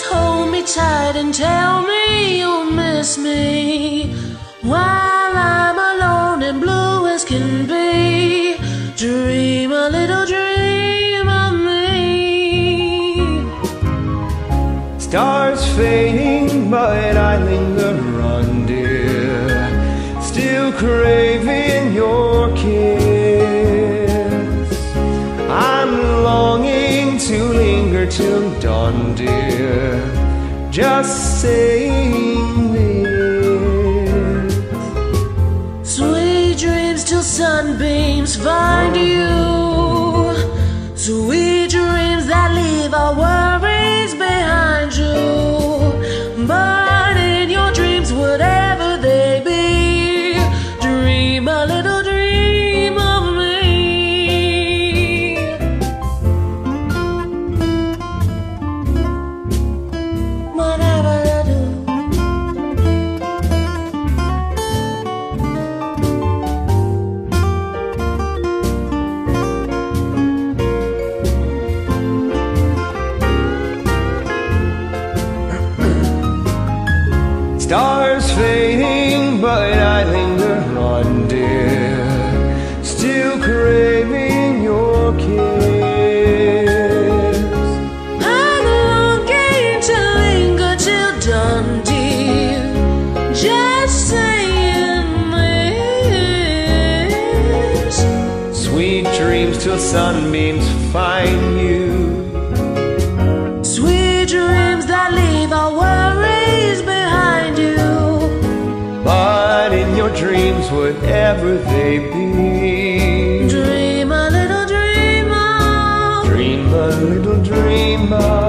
Just hold me tight and tell me you'll miss me while I'm alone and blue as can be. Dream a little dream of me. Stars fading, but I linger on, dear. Still craving your kiss. Till dawn, dear. Just saying this. Sweet dreams till sunbeams find you. Stars fading, but I linger on, dear. Still craving your kiss. I'm longing to linger till dawn, dear. Just saying this. Sweet dreams till sunbeams find you. Dreams, whatever they be, Dream a little dream of. dream a little dream of.